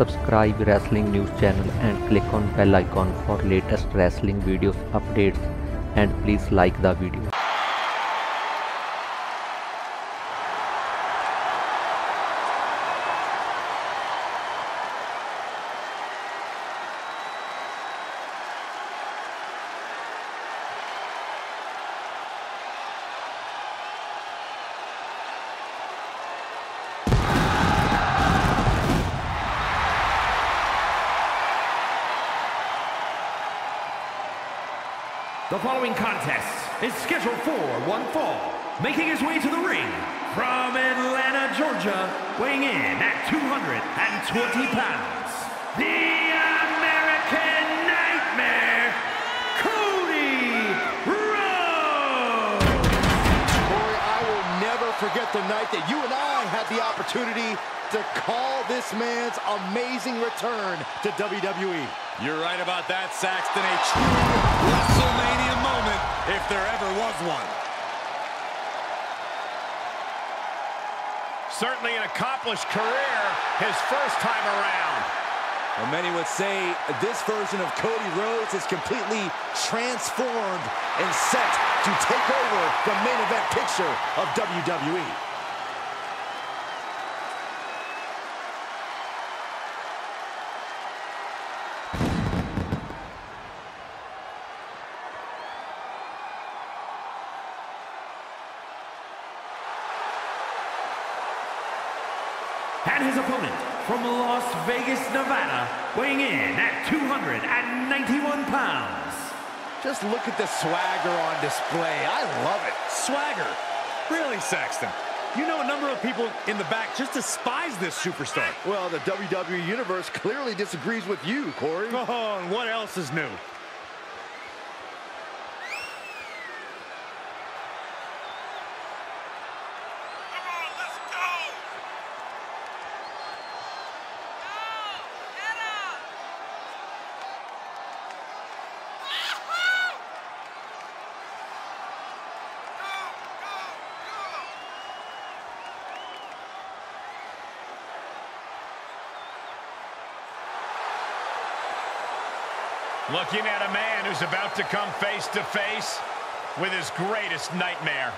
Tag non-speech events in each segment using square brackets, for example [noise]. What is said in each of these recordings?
subscribe wrestling news channel and click on bell icon for latest wrestling videos updates and please like the video. The following contest is scheduled for one fall. Making his way to the ring from Atlanta, Georgia, weighing in at 220 pounds, the American Nightmare, Cody Rhodes! Corey, I will never forget the night that you and I the opportunity to call this man's amazing return to WWE. You're right about that, Saxton. A true WrestleMania moment, if there ever was one. Certainly an accomplished career, his first time around. Well, many would say this version of Cody Rhodes is completely transformed and set to take over the main event picture of. WWE. And his opponent from Las Vegas, Nevada, weighing in at 291 pounds. Just look at the swagger on display. I love it. Swagger. Really, Saxton? You know a number of people in the back just despise this superstar. Well, the WWE Universe clearly disagrees with you, Corey. Oh, and what else is new? Looking at a man who's about to come face to face with his greatest nightmare.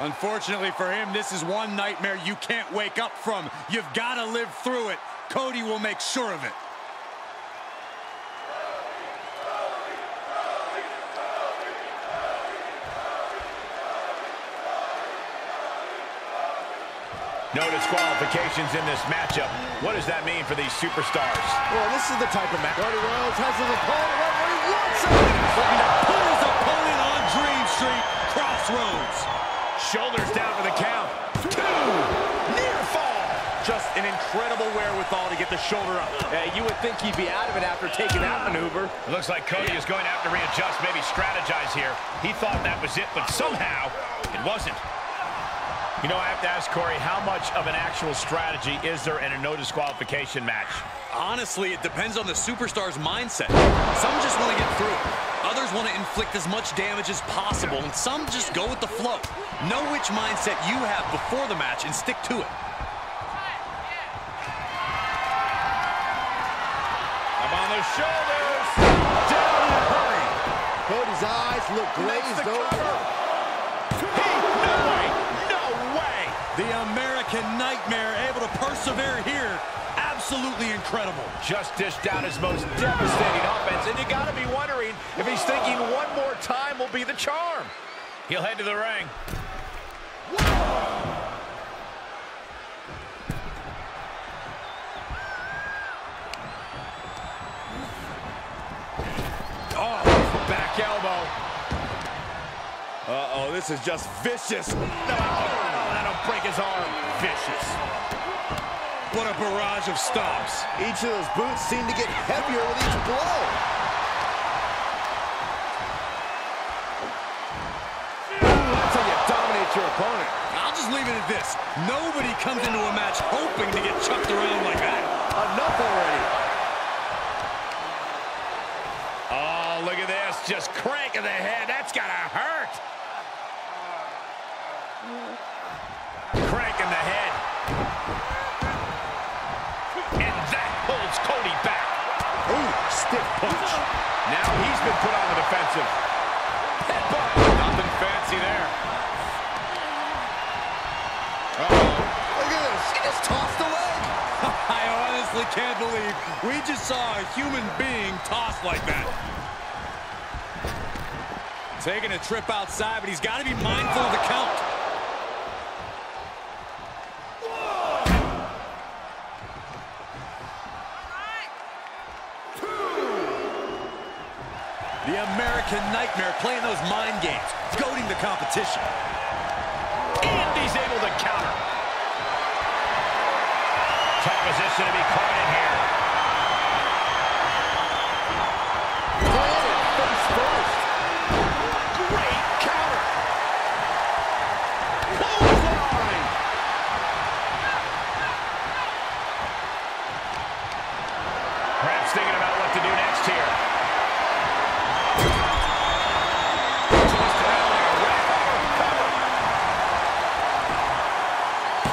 Unfortunately for him, this is one nightmare you can't wake up from. You've got to live through it. Cody will make sure of it. No disqualifications in this matchup. What does that mean for these superstars? Well, this is the type of match. Cody Rhodes has his opponent right where he wants him. Looking to put his opponent on Dream Street Cross Rhodes. Shoulders down for the count. Two. Near fall. Just an incredible wherewithal to get the shoulder up. Uh, you would think he'd be out of it after taking that maneuver. Looks like Cody is going to have to readjust, maybe strategize here. He thought that was it, but somehow it wasn't. You know, I have to ask Corey, how much of an actual strategy is there in a no disqualification match? Honestly, it depends on the superstar's mindset. Some just want to get through it. Others want to inflict as much damage as possible, and some just go with the flow. Know which mindset you have before the match and stick to it. Up on the shoulders. Down in a hurry. Cody's eyes look glazed over. The American Nightmare able to persevere here. Absolutely incredible. Just dished out his most devastating offense, and you got to be wondering if he's thinking one more time will be the charm. He'll head to the ring. Oh, back elbow. Uh-oh, this is just vicious. No, that'll break his arm. Vicious. What a barrage of stomps. Each of those boots seem to get heavier with each blow. Ooh, that's how you dominate your opponent. I'll just leave it at this. Nobody comes into a match hoping to get chucked around like that. Enough already. Oh, look at this. Just cranking the head. That's got to hurt. Put on the defensive. Headbutt. Nothing fancy there. Uh-oh. Look at this. He just tossed a leg. [laughs] I honestly can't believe we just saw a human being tossed like that. Taking a trip outside, but he's got to be mindful of the count. Nightmare playing those mind games, goading the competition. And he's able to counter. Tough position to be caught in here.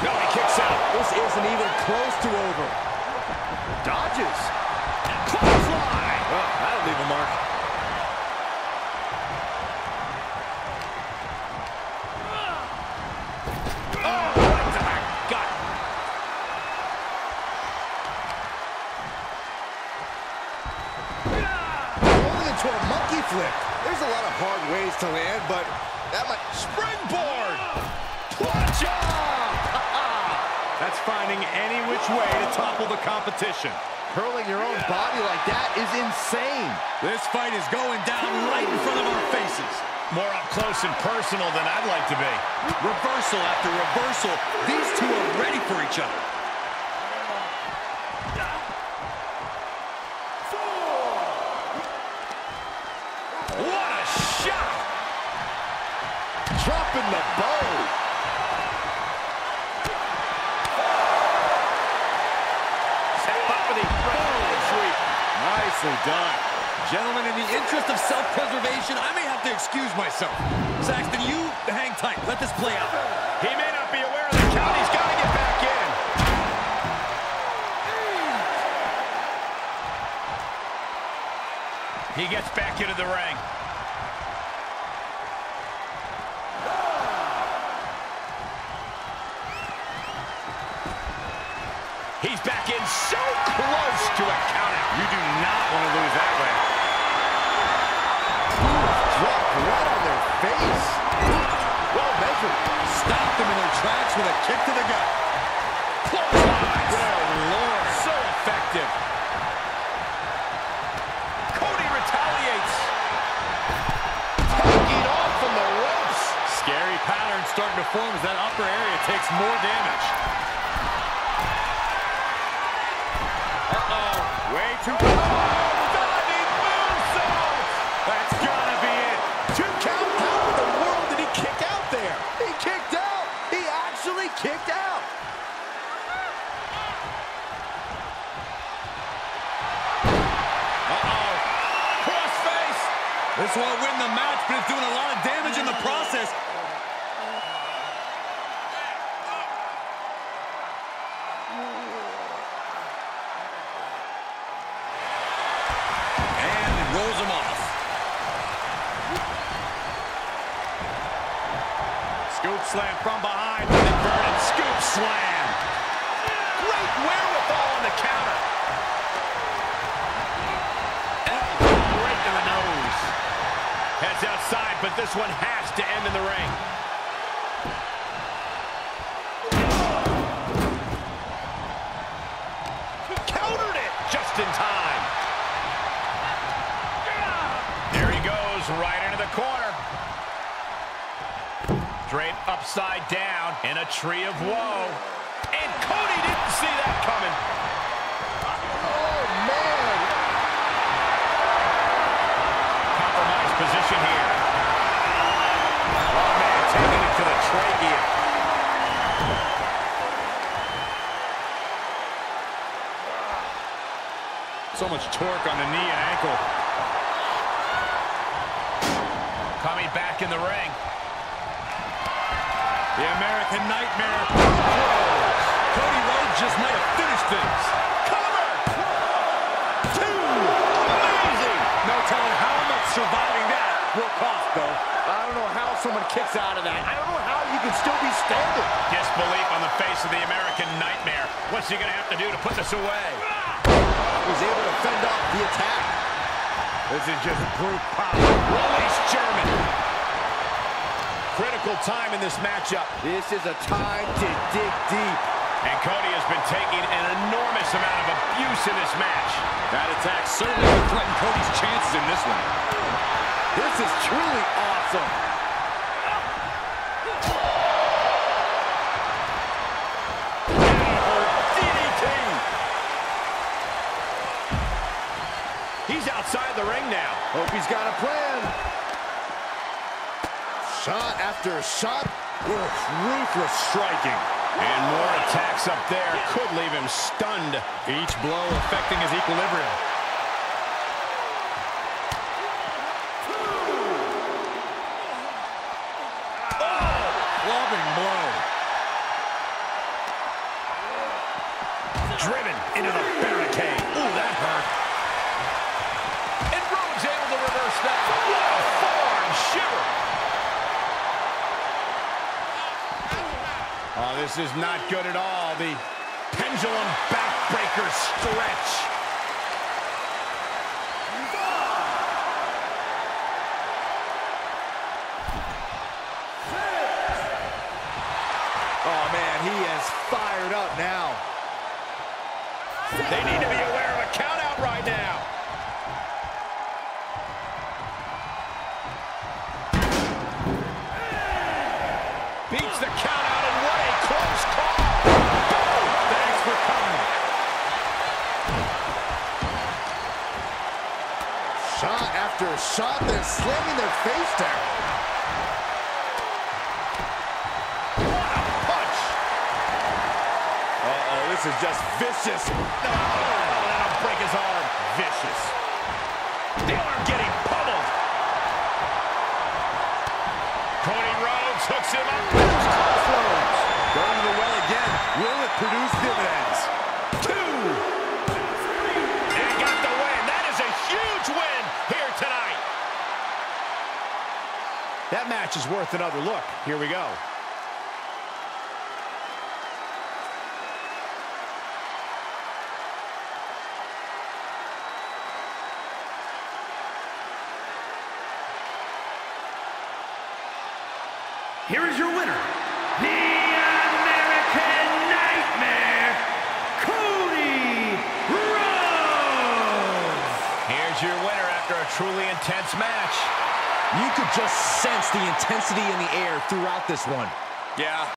No, he kicks out. This isn't even close to over. Dodges. Clothesline. Well, that'll leave a mark. Oh, right to. Rolling into a monkey flip. There's a lot of hard ways to land, but that might... Springboard. Plunge That's finding any which way to topple the competition. Curling your own body like that is insane. This fight is going down right in front of our faces. More up close and personal than I'd like to be. Reversal after reversal. These two are ready for each other. Gentlemen, in the interest of self-preservation, I may have to excuse myself. Saxton, you hang tight. Let this play out. He may not be aware of the count. He's got to get back in. He gets back into the ring. He's back in so close to a countout. You do not want to lose that way. Pattern form as that upper area takes more damage. Uh-oh. Way too... slam from behind. Inverted scoop slam. Great wherewithal on the counter. Elbow right to the nose. Heads outside, but this one has to end in the ring. Upside down in a tree of woe. The American Nightmare. Cody Rhodes just might have finished things. Cover! Two! Amazing! No telling how much surviving that will cost, though. I don't know how someone kicks out of that. I don't know how you can still be standing. Disbelief on the face of the American Nightmare. What's he going to have to do to put this away? He's able to fend off the attack. This is just brute power. Release German. Critical time in this matchup. This is a time to dig deep. And Cody has been taking an enormous amount of abuse in this match. That attack certainly will threaten Cody's chances in this one. This is truly awesome. He's outside the ring now. Hope he's got a plan. Shot after shot. With ruthless striking. And more attacks up there could leave him stunned. Each blow affecting his equilibrium. Oh, clubbing blow. Driven into the barricade. Ooh, that hurt. And Rhodes able to reverse that. What a forearm shiver. Oh, this is not good at all. The pendulum backbreaker stretch. Shot, then slamming their face down. Punch. Uh-oh, this is just vicious. Oh, that'll break his arm. Vicious. Arm getting pummeled. Cody Rhodes hooks him up. Match is worth another look. Here we go. Here is your winner, the American Nightmare, Cody Rhodes. Here's your winner after a truly intense match. You could just sense the intensity in the air throughout this one. Yeah,